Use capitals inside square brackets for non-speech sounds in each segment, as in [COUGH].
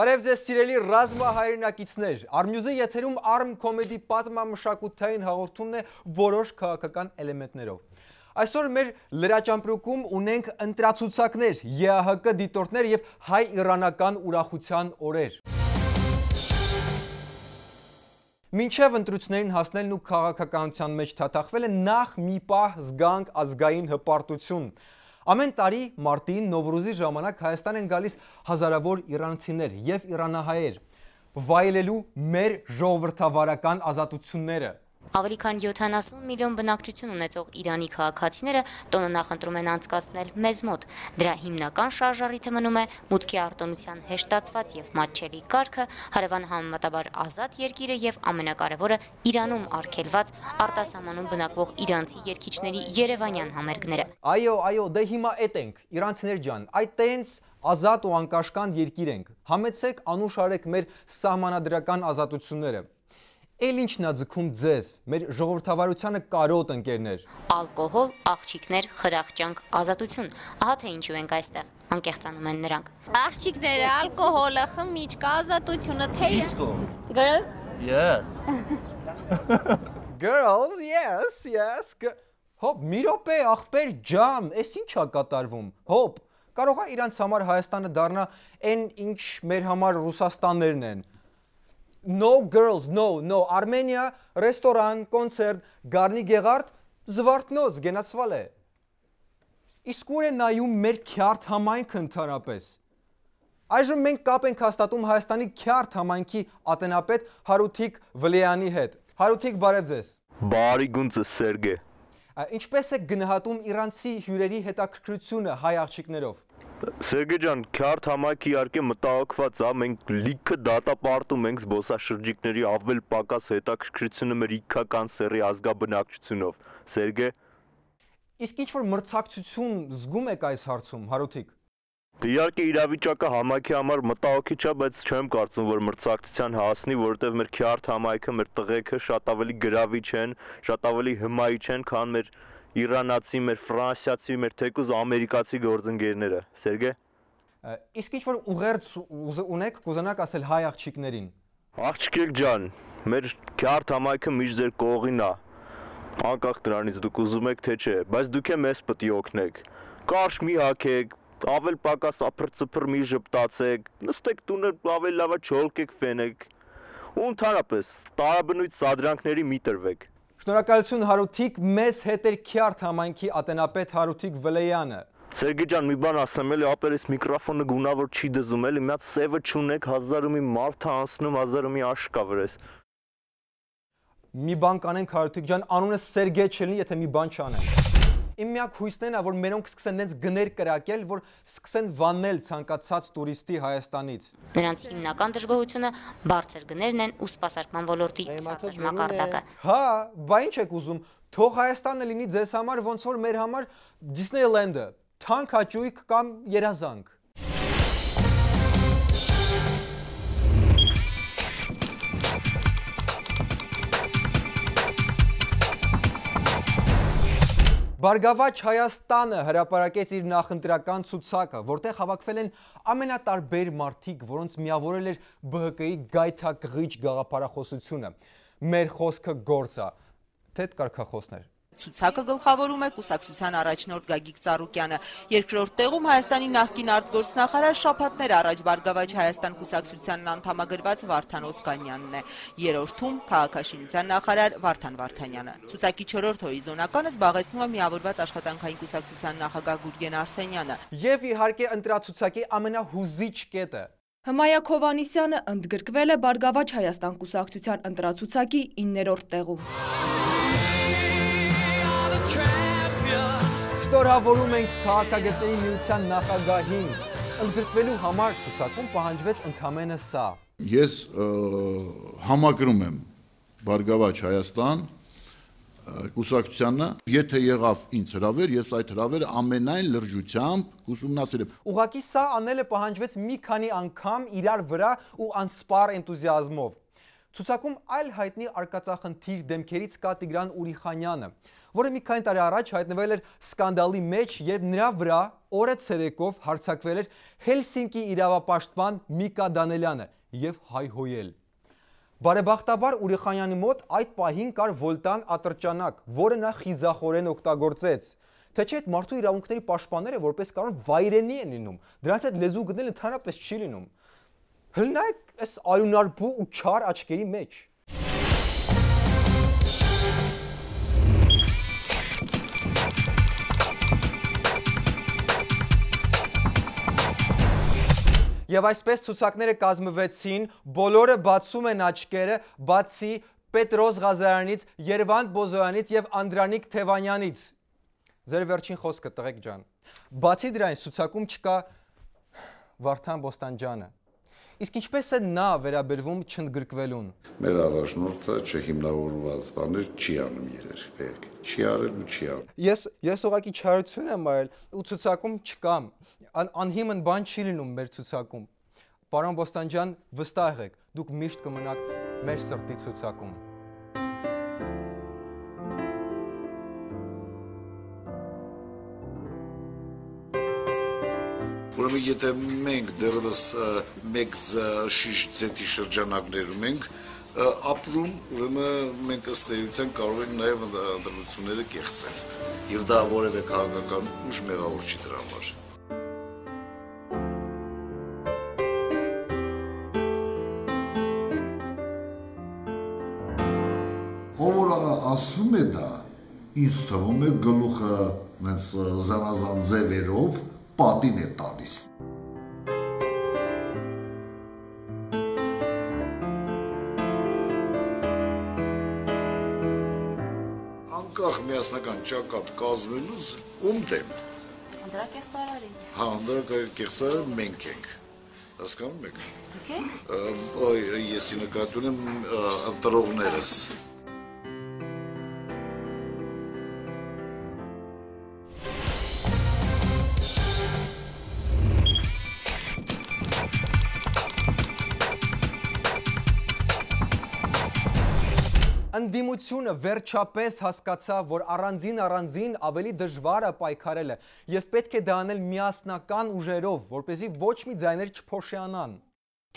Բարև ձեզ սիրելի ռազմա հայրենակիցներ։ Արմյուզի եթերում Arm Comedy պատմամշակութային հաղորդումն է որոշ քաղաքական էլեմենտներով։ Այսօր մեր լրաճամպրուկում ունենք ընտրացուցակներ, ԵԱՀԿ դիտորդներ եւ հայ-իրանական ուրախության օրեր։ Մինչև ընտրություններին հասնելն ու քաղաքականության մեջ թաթախվելը նախ մի պահ զգանք ազգային հպարտություն։ Ամեն տարի մարտին Նովրուզի ժամանակ Հայաստան են գալիս հազարավոր իրանցիներ եւ իրանահայեր վայելելու մեր ժողովրդավարական ազատությունները Ավելի քան 70 միլիոն բնակչություն ունեցող Իրանի քաղաքացիները տոնը նախընտրում են անցկացնել մեզ մոտ։ Դրա հիմնական շարժառիթը մնում է մուտքի արտոնության հեշտացված եւ մատչելի կարգը, հարևան համեմատաբար ազատ երկիրը եւ ամենակարևորը Իրանում արգելված արտասահմանում բնակվող իրանցի երկիչների Երևանյան համերգները։ Այո, այո, դե հիմա էդ ենք, իրանցիներ ջան, այդ տենց ազատ ու անկաշկանդ երկիր ենք։ Համեցեք անուշարեք մեր սահմանադրական ազատությունները։ Էլ ինչն է ձգում ձեզ, մեր ժողովրդավարությանը կարոտ ընկերներ։ Ալկոհոլ, աղջիկներ, խրախճանք, ազատություն։ Ահա թե ինչու ենք այստեղ։ Անկեղծանում են նրանք։ Աղջիկները, ալկոհոլը, խմիչքը, ազատությունը, թե Disco. Girls Yes. [LAUGHS] Girls, yes, yes։ Հոп, մի րոպե, ախպեր ջան, էս ի՞նչ է կատարվում։ Հոп, կարող է իրանց համար Հայաստանը դառնա այն ինչ մեր համար Ռուսաստաններն են։ No girls, no, no, Armenia, ռեստորան, կոնցերտ, Գարնի Գեղարդ, զվարթնոց գնացվալ է։ Իսկ ուր է նայում մեր քյարթ համայնքը ընդհանրապես։ Այժմ մենք կապ ենք հաստատում Հայաստանի քյարթ համայնքի ատենապետ Հարութիկ Վլեյանի հետ։ Հարութիկ, բարև ձեզ։ Բարի գունցը Սերգե։ Ինչպես է գնահատում իրանցի հյուրերի հետաքրքրությունը հայ աղջիկներով։ Սերգե ջան, քյարթ համայնքի իհարկե մտահոգված է, մենք լիքը դատապարտում ենք զբոսաշրջիկների ավել պակաս հետաքրքրությունը մեր իքական սերի ազգաբնակչությունով։ Սերգե, Իսկ ինչ որ մրցակցություն զգում եք այս հարցում, Հարութիկ։ դե իհարկե իրավիճակը համայնքի համար մտահոգիչ է, բայց չեմ կարծում, որ մրցակցության հասնի, որովհետև մեր քյարթ համայնքը, մեր տղեկը շատ ավելի գրավիչ են, շատ ավելի հմայիչ են, քան մեր իրանացի, մեր ֆրանսիացի, մեր թեկուզ ամերիկացի գործընկերները։ Սերգե։ Իսկ ինչ որ ուղերձ ունեք կուզենաք ասել հայ աղջիկներին։ Աղջիկեք ջան, մեր քյարթ համայնքը միշտ ձեր կողին է։ Անկախ դրանից դուք ուզում եք թե չէ, բայց դուք է մեզ պետք է օգնեք։ Կարճ մի հակեք, ավել պակաս ափր-ծփր մի ժպտացեք, նստեք տունը ավելի լավա չոլկեք ֆենեք։ Ու ընդհանրապես տարաբնույթ սադրանքների մի տրվեք։ Շնորհակալություն Հարութիկ, մեզ հետ էր Քյարթ համայնքի ատենապետ Հարութիկ Վլեյանը։ Սերգեյ ջան, մի բան ասեմ, էլի ապեր էս միկրոֆոնը գունավոր չի դզում, էլի մի հատ սևը չունեք, հազարը մի մարդ է անցնում, հազարը մի աշկ կա վրես։ Մի բան կանենք Հարութիկ ջան, անունը Սերգեյ չլինի, եթե մի բան չանենք։ Իմ միակ հույսն է նա, որ մերոնք սկսեն նենց գներ կրակել, որ սկսեն վանել ցանկացած տուրիստի Հայաստանից։ Նրանց հիմնական դժգոհությունը բարձր գներն են ու սպասարկման ոլորտի ցածր մակարդակը։ Հա, բա ինչ եք ուզում։ Թող Հայաստանը լինի ձեզ համար ոնց որ մեր համար Disneyland-ը, թանկ հաճույք կամ երազանք։ Բարգավաճ Հայաստանը հրապարակեց իր նախընտրական ցուցակը, որտեղ հավաքվել են ամենատարբեր մարդիկ, որոնց միավորել էր ԲՀԿ-ի գայթակղիչ գաղափարախոսությունը։ Մեր խոսքը գործ է։ Թե կարգախոսներ։ Ցուցակը գլխավորում է կուսակցության առաջնորդ Գագիկ Ծառուկյանը։ Երկրորդ տեղում Հայաստանի նախկին արտգործնախարար շփաթներ առաջ Բարգավաճ Հայաստան կուսակցությանն անդամագրված Վարդան Օսկանյանն է։ Երրորդում քաղաքաշինության նախարար Վարդան Վարդանյանը։ Ցուցակի 4-րդ հորիզոնականը զբաղեցնում է միավորված աշխատանքային կուսակցության նախագահ Գուրգեն Արսենյանը։ Եվ իհարկե ընտրացուցակի ամենահուզիչ կետը։ Հմայակ Հովանիսյանը ընդգրկվել է Բարգավաճ Հայաստան կուսակցության ընտրացուցակի 9-րդ տեղում։ Շնորհավորում ենք քաղաքագետների միության նախագահին։ Ընդգրկվելու համար ցուցակում պահանջվեց ընդամենը սա։ Ես համակրում եմ Բարգավաճ Հայաստան կուսակցությանը, եթե եղավ ինձ հրավեր, ես այդ հրավերը ամենայն լրջությամբ կուսումնասիրեմ։ Ուղղակի սա անելը պահանջվեց մի քանի անգամ իրար վրա ու անսպար էնտուզիազմով։ Ցուցակում այլ հայտնի արկածախնդիր դեմքերից կա Տիգրան Ուրիխանյանը, որը մի քանի տարի առաջ հայտնվել էր սկանդալի մեջ, երբ նրա վրա օրը ցերեկով հարցակվել էր Հելսինկի իրավապաշտպան Միկա Դանելյանը եւ հայհոյել։ Բարեբախտաբար Ուրիխանյանի մոտ այդ պահին կար Վոլտան ատրճանակ, որը նա խիզախորեն օգտագործեց։ Թե չէ այդ մարդու իրավունքների պաշտպանները որպես կանոն վայրենի են լինում։ Դրանց հետ լեզու գտնել ընդհանրապես չի լինում։ Հլնայք այս արյունարբու ու չար աչքերի մեջ։ Եվ այսպես ցուցակները կազմվեցին, բոլորը բացում են աչքերը, բացի Պետրոս Ղազարանից, Երևանդ Բոզոյանից եւ Անդրանիկ Թևանյանից։ Ձեր վերջին խոսքը տղեկ ջան։ Բացի դրանից ցուցակում չկա Վարդան Բոստանջանը։ Իսկ ինչպես է նա վերաբերվում չընդգրկվելուն։ Մեր առաջնորդը չհիմնավորված բաներ չի անում երեք, չի արել ու չի անում։ Ես ես ուղղակի չարություն եմ արել ու ցուցակում չկամ։ Ան, անհիմն բան չի լինում մեր ցուցակում։ Պարոն Բոստանջան, վստահ եք, դուք միշտ կմնաք մեր սրտի ցուցակում։ Ուրեմն եթե մենք դեռևս մեկ շիշ շրջանակներում ենք ապրում, ուրեմն մենք ըստ էության կարող ենք նաև ընտրությունները կեղծել։ Եվ դա որևէ քաղաքական ուժ մեղավոր չի դրա համար։ Հովորը ասում է դա, ինձ թվում է գլուխը նենց զանազան ձևերով պատին է տալիս։ Անկախ միասնական ճակատ կազմելուց ում դեմ։ Դրա կեղծարարին։ Հա, դրա կեղծարարը մենք ենք։ Հասկանում եք։ Դուք եք։ ես նկատում եմ ընտրողներս։ Անդիմությունը վերջապես հասկացավ, որ առանձին առանձին ավելի դժվար է պայքարելը եւ պետք է դա անել միասնական ուժերով, որ เป զի ոչ մի ձայներ չփոշիանան։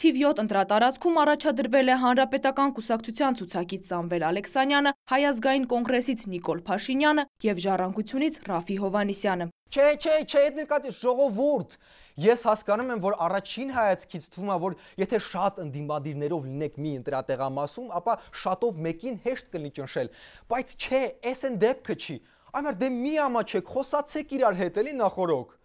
Թիվ 7 ընտրատարածքում առաջադրվել է Հանրապետական կուսակցության ցուցակից Սամվել Ալեքսանյանը, Հայազգային կոնգրեսից Նիկոլ Փաշինյանը եւ Ժառանգությունից Ռաֆի Հովանիսյանը։ Չէ, չէ, չէ, այդ նկատի ժողովուրդ։ Ես հասկանում եմ, որ առաջին հայացքից թվում է, որ եթե շատ ընդդիմադիրներով լինեք մի ընտրատեղամասում, ապա շատով մեկին հեշտ կլինի ճնշել, բայց չէ, այս են դեպքը չի։ Այմար դե մի ամաչեք, խոսացեք իրար հետ էլի նախորոք։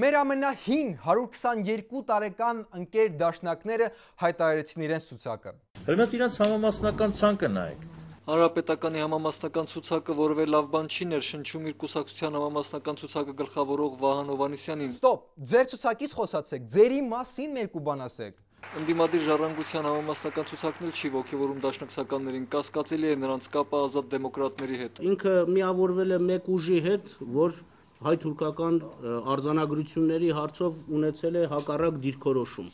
Մեր ամենահին 122 տարեկան ընկեր դաշնակները հայտարարեցին իրենց ցուցակը։ Հրմետ իրանց համամասնական ցանկը նայեք։ Հանրապետականի համամասնական ցուցակը որևէ լավ բան չի ներշնչում իր կուսակցության համամասնական ցուցակը գլխավորող Վահան Հովանիսյանին։ Ստոպ, ձեր ցուցակից խոսացեք, ձերի մասին մեր կուբան ասեք։ Ընդդիմադիր ժառանգության համամասնական ցուցակն էլ չի ողջևորում դաշնակցականներին, կասկածելի է նրանց կապը ազատ դեմոկրատների հետ։ Ինքը միավորվել է մեկ ուժի հետ, որ հայ-թուրքական արձանագրությունների հարցով ունեցել է հակառակ դիրքորոշում։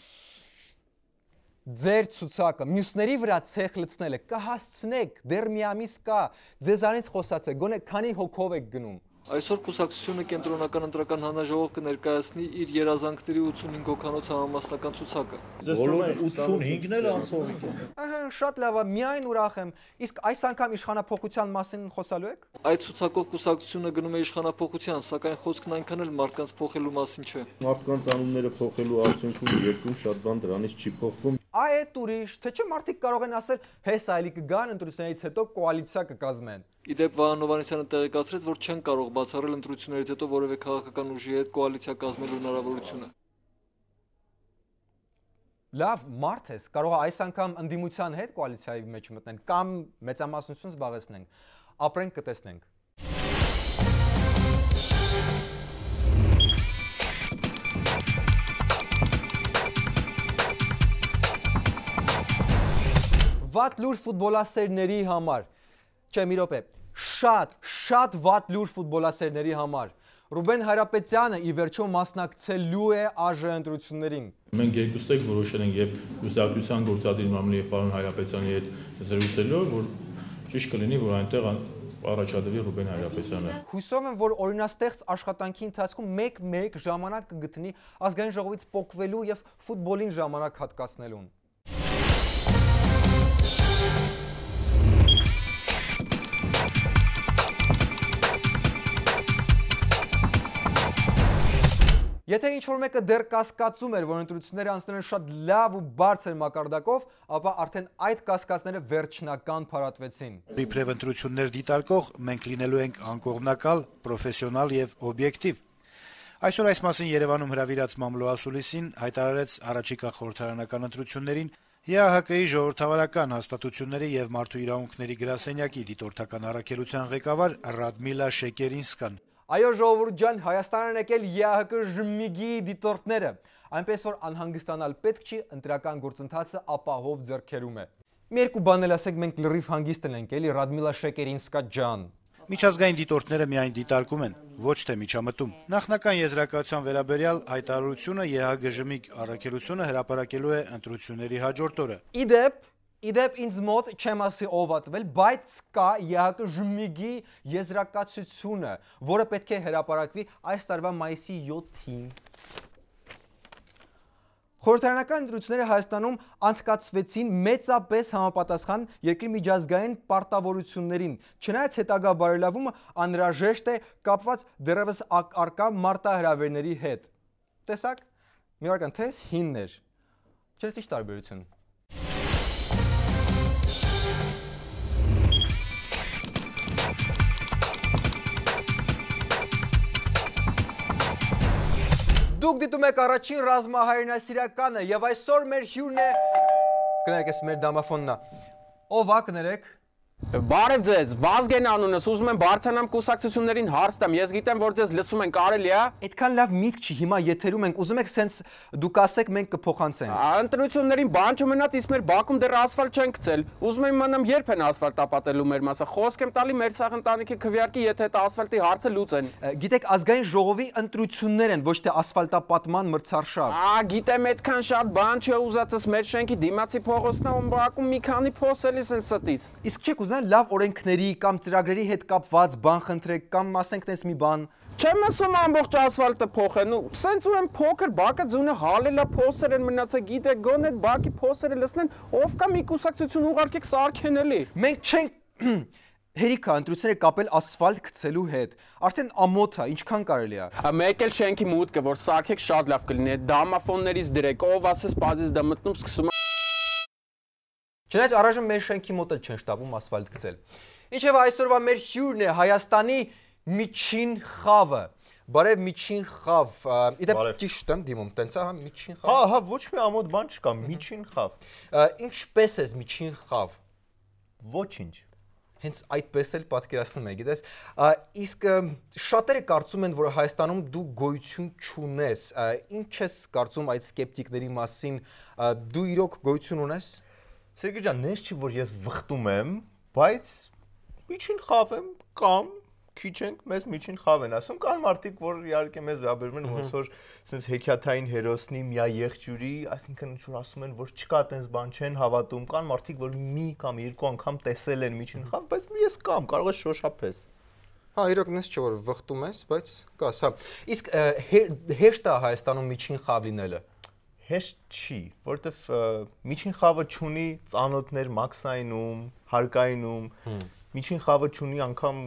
Ձեր ցուցակը մյուսների վրա ցեխ լցնելը կհասցնեք, դեռ մի ամիս կա, ձեզանից խոսացեք, գոնե քանի հոգով եք գնում։ Այսօր կուսակցությունը կենտրոնական ընտրական հանրաժողով կներկայացնի իր երազանքների 85 հոգանոց համամասնական ցուցակը։ Բոլոր 85-ն էլ անցողիկ են։ Ահա, շատ լավ է, միայն ուրախ եմ։ Իսկ այս անգամ իշխանապողության մասին խոսալու եք։ Այդ ցուցակով կուսակցությունը գնում է իշխանապողության, սակայն խոսքն այնքան էլ մարդկանց փոխելու մասին չէ։ Մարդկանց անունները փոխելու արդյունքում երկրում շատ բան դրանից չի փոխվում։ Այդ ուրիշ, թե չէ մարդիկ կարող են ասել, հես այլի կգան ընտրություններից հետո կոալիցիա կկազմեն։ Իդեպ Վահան Հովանեսյանը տեղեկացրեց, որ չեն կարող բացառել ընտրություններից հետո որևէ քաղաքական ուժի հետ կոալիցիա կազմելու հնարավորությունը։ Լավ, մարդ ես, կարող է այս անգամ ընդդիմության հետ կոալիցիայի մեջ մտնեն կամ մեծամասնություն զբաղեցնենք։ Ապրենք կտեսնենք։ Վատ լուր ֆուտբոլասերների համար։ Չէ, մի րոպե։ շատ, շատ վատ լուր ֆուտբոլասերների համար։ Ռուբեն Հարապետյանը ի վերջո մասնակցելու է ԱԺ ընտրություններին։ Մենք երկուստեք որոշել ենք եւ Կուսակցության գործադիր մամլի եւ պարոն Հայրապետյանի հետ զրուցելով, որ ճիշտ կլինի, որ այնտեղ առաջադրվի Ռուբեն Հայրապետյանը։ Հուսով եմ, որ օրինաստեղծ աշխատանքի ընթացքում մեկ-մեկ ժամանակ կգտնի ազգային ժողովից փոխվելու եւ ֆուտբոլին ժամանակ հատկացնելուն։ Եթե ինչ-որ մեկը դեռ կասկածում էր, որ ընտրությունները անցնում են շատ լավ ու բարձր մակարդակով, ապա արդեն այդ կասկածները վերջնական փարատվեցին։ Իբրև ընտրություններ դիտարկող մենք լինելու ենք անկողմնակալ, պրոֆեսիոնալ եւ օբյեկտիվ։ Այսօր այս մասին Երևանում հրավիրած Մամլո Ասուլիսին հայտարարեց առաջիկա խորհրդարանական ընտրություններին ԵԱՀԿ-ի ժողովրդավարական հաստատությունների եւ մարդու իրավունքների գրասենյակի դիտորդական առաքելության ղեկավար Ռադմիլա Շեկերինսկան։ Այո ժողովուրդ ջան, Հայաստանն եկել ԵԱՀԿ ժմիգի դիտորդները, այնպես որ անհանգստանալ պետք չի, ընտրական գործընթացը ապահով ձեռքերում է։ Մի երկու բան էլ ասեք, մենք լրիվ հանգիստ ենք, էլի Ռադմիլա Շեկերինսկա ջան։ Միջազգային դիտորդները միայն դիտարկում են, ոչ թե միջամտում։ Նախնական եզրակացության վերաբերյալ հայտարարությունը ԵՀԳ ժմիգ առաքելությունը հրապարակելու է ընտրությունների հաջորդ օրը։ Իդեպ Իդեպ ինձ մոտ չեմ ասի ով ատվել, բայց կա ԵՀԿ ժմիգի եզրակացությունը, որը պետք է հրապարակվի այս տարվա մայիսի 7-ին։ Խորհրդարանական ընտրությունները Հայաստանում անցկացվեցին մեծապես համապատասխան երկրի միջազգային պարտավորություններին։ Չնայած հետագա բարելավումը անհրաժեշտ է կապված դեռևս արկա մարտահրավերների հետ։ Տեսակ, մի օրական թես հիններ։ Չէ՞ ճիշտ տարբերություն։ Դուք դիտում եք առաջին ռազմահայրենասիրականը եւ այսօր մեր հյուրն է կներեք, ես մեր դամաֆոնն է։ Ով է կներեք։ Բարև ձեզ, Վազգեն անունս, ուզում եմ բարձանամ կուսակցություններին հարց տամ, ես գիտեմ, որ ձեզ լսում են կարելի է։ Այդքան լավ միտք չի, հիմա եթերում ենք, ուզում եք սենց դուք ասեք, մենք կփոխանցենք։ Ընտրություններին բան չմնաց, իսկ մեր Բաքում դեռ ասֆալտ չեն գցել։ Ուզում եմ իմանամ երբ են ասֆալտ ապատելու մեր մասը։ Խոսք եմ տալի մեր սաղ ընտանիքի քվեարկի, եթե այդ ասֆալտի հարցը լուծեն։ Գիտեք, ազգային ժողովի ընտրություններ են, ոչ թե ասֆալտապատման մրցարշավ։ Ա, գիտեմ, այդքան շատ բան չի ուզածս մեր շենքի դիմացի փողոցն ու Բաքում մի քանի փոս էլի սենց ստից։ Իսկ չեք ուզենա լավ օրենքների կամ ծրագրերի հետ կապված բան խնդրեք կամ ասենք տես մի բան Չեմ ասում ամբողջ ասֆալտը փոխեն ու սենց ուրեմն փոքր բակը ձունը հալելա փոսեր են մնացա գիտեք գոնե այդ բակի փոսերը լսնեն ով կա մի կուսակցություն ուղարկեք սարքեն էլի մենք չենք [CLEARS THROAT] Հերիքա ընտրությունները կապել ասֆալտ գցելու հետ։ Արդեն ամոթ է, ինչքան կարելի է։ Մեկ էլ շենքի մուտքը, որ սարքեք շատ լավ կլինի։ Դամաֆոններից դրեք, ով ասես բազից դա մտնում սկսում Չնայած առայժմ մեր շենքի մոտ էլ չեն շտապում ասֆալտ գցել։ Ինչեւ այսօրվա մեր հյուրն է Հայաստանի միջին խավը։ Բարև միջին խավ։ Իդեպ ճիշտ եմ դիմում, տենց է, հա, միջին խավ։ Հա, հա, ոչ մի ամոթ բան չկա, միջին խավ։ Ինչպես է միջին խավ։ Ոչինչ հենց այդպես էլ պատկերացնում եք, գիտես։ Իսկ շատերը կարծում են, որ Հայաստանում դու գոյություն չունես։ Ինչ ես կարծում այդ սկեպտիկների մասին։ Դու իրոք գոյություն ունես։ Սերգեյ ջան, նես չի որ ես վխտում եմ, բայց միջին խավ եմ կամ քիչ ենք, մեզ միջին խավ են ասում, կան մարդիկ, որ իհարկե մեզ վերաբերում են ոնց որ sense հեքիաթային հերոսնի միա եղջյուրի, այսինքն ինչ որ ասում են, որ չկա տենց բան չեն հավատում, կան մարդիկ, որ մի կամ երկու անգամ տեսել են միջին խավ, բայց ես կամ կարող ես շոշափես։ Հա, իրոք նես չէ որ վխտում ես, բայց կաս, հա։ Իսկ հեշտ է Հայաստանում միջին խավ լինելը հեշտ չի, որովհետև միջին խավը ճունի ծանոթներ մաքսայնում, հարկայնում, միջին խավը ճունի անգամ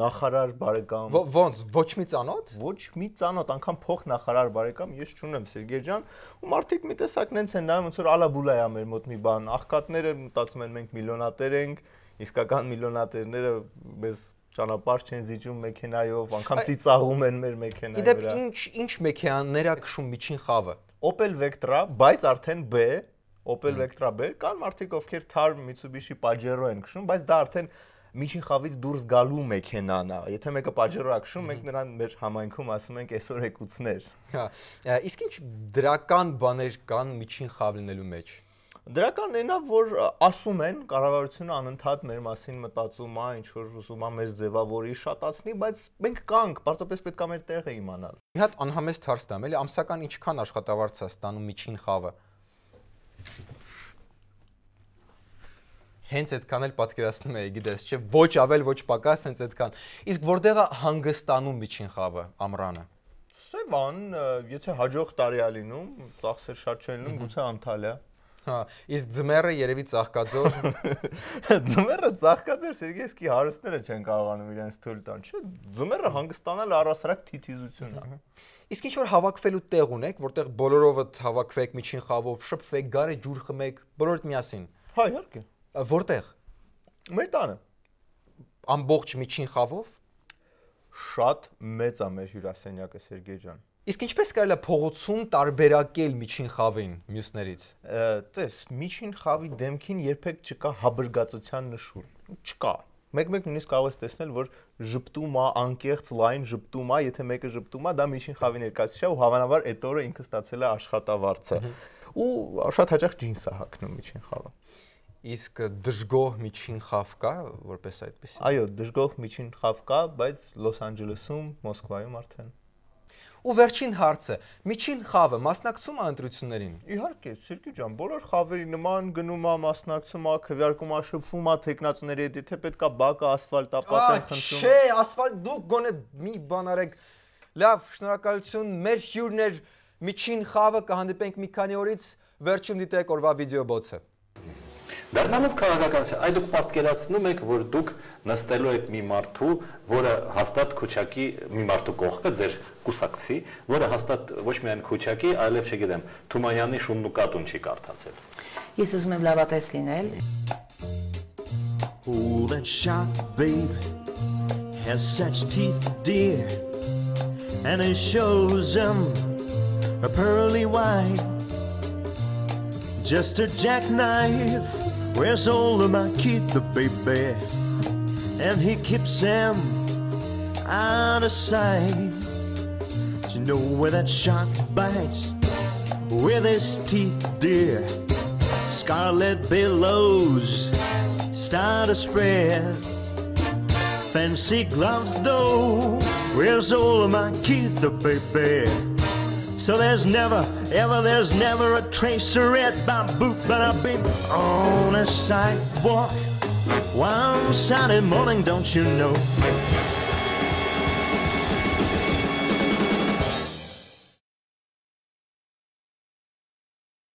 նախարար բարեկամ։ Ոնց, ոչ մի ծանոթ։ Ոչ մի ծանոթ, անգամ փոխ նախարար բարեկամ ես ճունեմ Սերգեյ ջան, ու մարդիկ մի տեսակ նենց են նայում, ոնց որ ալաբուլա է մեր մոտ մի բան։ Աղքատները մտածում են մենք միլիոնատեր ենք, իսկական միլիոնատերները մեզ ճանապարհ չեն զիջում մեքենայով, անգամ ծիծաղում են մեր մեքենայի վրա։ Իդեպ ինչ ինչ մեքենաներ է քշում միջին խավը։ Opel Vectra, բայց արդեն B, Opel Vectra B, կան մարդիկ, ովքեր թար Mitsubishi Pajero են քշում, բայց դա արդեն միջին խավից դուրս գալու մեքենան է։ Եթե մեկը Pajero է քշում, մենք նրան մեր համայնքում ասում ենք այսօր եկուցներ։ Հա, իսկ ինչ դրական բաներ կան միջին խավ լինելու մեջ։ Դրական այնա, որ ասում են կառավարությունը անընդհատ մեր մասին մտածում է, ինչ որ ուզում է մեզ ձևավորի, շատացնի, բայց մենք կանք, պարզապես պետք է մեր տեղը իմանալ։ Մի հատ անհամեստ հարց տամ, էլի ամսական ինչքան աշխատավարձ է ստանում միջին խավը։ Հենց այդքան էլ պատկերացնում եի, գիտես, չէ, ոչ ավել, ոչ պակաս, հենց այդքան։ Իսկ որտեղ է հանգստանում միջին խավը, ամռանը։ Սևան, եթե հաջող տարի է լինում, ծախսեր շատ չեն լինում, գուցե Անտալիա։ Հա, իսկ ձմեռը երևի ծաղկաձոր։ [LAUGHS] Ձմեռը ծաղկաձոր Սերգեյսկի հարստները չեն կարողանում իրենց թույլ տան, չէ՞։ Ձմեռը հանգստանալ առասարակ թիթիզություն է։ Իսկ ինչ որ հավաքվելու տեղ ունեք, որտեղ բոլորովը հավաքվեք միջին խավով, շփվեք, գարե ջուր խմեք, բոլորդ միասին։ Հա, իհարկե։ Որտեղ։ Մեր տանը։ Ամբողջ միջին խավով։ Շատ մեծ է մեր հյուրասենյակը Սերգեյ ջան։ Իսկ ինչպես կարելի է փողոցում տարբերակել միջին խավին մյուսներից։ Տես, միջին խավի դեմքին երբեք չկա հաբրգացության նշույլ։ Չկա։ Մեկ-մեկ նույնիսկ կարող ես տեսնել, որ ճպտում է, անկեղծ լայն ճպտում է, եթե մեկը ճպտում է, դա միջին խավի ներկայացուցիչ է ու հավանաբար այդ օրը ինքը ստացել է աշխատավարձը։ Ու շատ հաճախ ջինս է հագնում միջին խավը։ Իսկ դժգոհ միջին խավ կա, որպես այդպես։ Այո, դժգոհ միջին խավ կա, բայց Լոս Անջելեսում, Մոսկվայում արդեն Ու վերջին հարցը՝ միջին խավը մասնակցում է ընտրություններին։ Իհարկե, Սերգի ջան, բոլոր խավերի նման գնում է, մասնակցում քվեարկում է, շփվում է տեխնացուների հետ, եթե պետքա բակը ասֆալտապատ են խնդրում։ Չէ, ասֆալտ դուք գոնե մի բան արեք։ Լավ, շնորհակալություն, մեր հյուրն էր միջին խավը կհանդիպենք մի քանի օրից, վերջում դիտեք օրվա վիդեոբոցը։ Դառնալով քաղաքականության, այ դուք պատկերացնում եք, որ դուք նստելու եք մի մարդու, որը հաստատ Քուչակի մի մարդու կողքը ձեր կուսակցի, որը հաստատ ոչ միայն Քուչակի, այլև չգիտեմ, Թումանյանի շունն ու կատուն չի կարդացել։ Ես ուզում եմ լավատես լինել։ Oh, that shot babe has such teeth, dear, and it shows them a pearly white. Just a jackknife Where's all of my kid, the baby? And he keeps them out of sight. Do you know where that shark bites? With his teeth, dear. Scarlet billows start to spread. Fancy gloves, though. Where's all of my kid, the baby? So there's never, ever, there's never a trace of red bamboo, but I've been on a sidewalk one Saturday morning, don't you know?